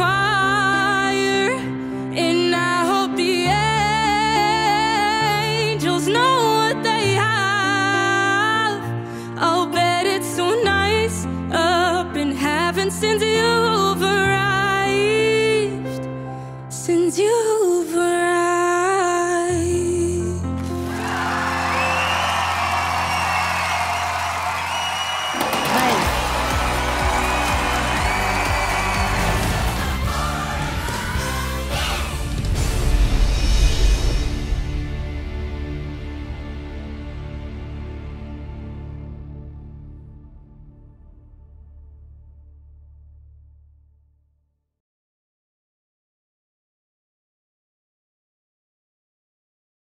choir. And I hope the angels know what they have. I'll bet it's so nice up in heaven since you've arrived. Since you